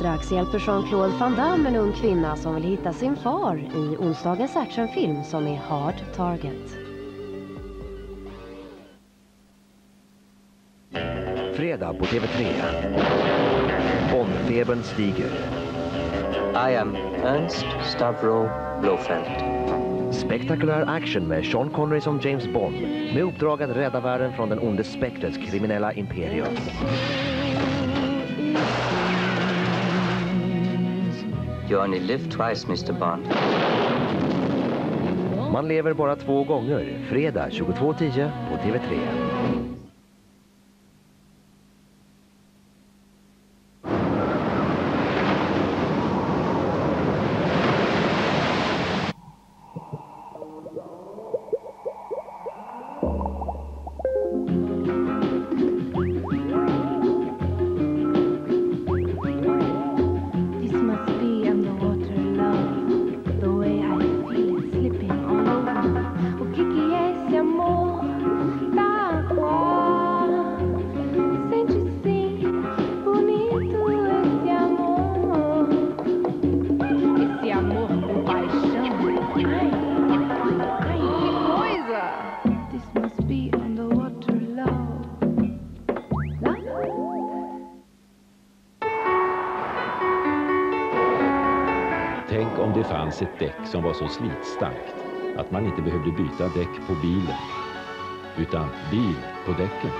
Strax hjälper Jean-Claude Van Damme en ung kvinna som vill hitta sin far i onsdagens actionfilm som är Hard Target. Fredag på TV3. Bondfebern stiger. I am Ernst Stavro Blofeld. Spektakulär action med Sean Connery som James Bond med uppdrag att rädda världen från den onde Spectres kriminella imperium. You only live twice, Mr. Bond. Man lever bara två gånger. Fredag 22.10 på TV3. Tänk om det fanns ett däck som var så slitstarkt att man inte behövde byta däck på bilen, utan bil på däcken.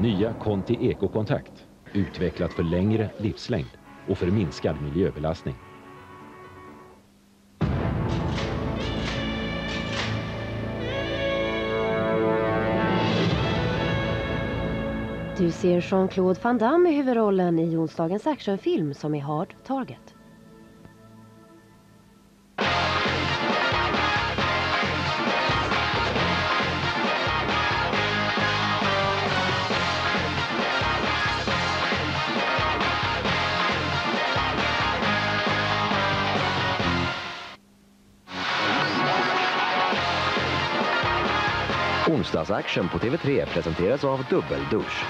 Nya Conti Eco-kontakt, utvecklat för längre livslängd och för minskad miljöbelastning. Du ser Jean-Claude Van Damme i huvudrollen i onsdagens actionfilm som är Hard Target. Onsdagsaction på TV3 presenteras av Dubbeldusch.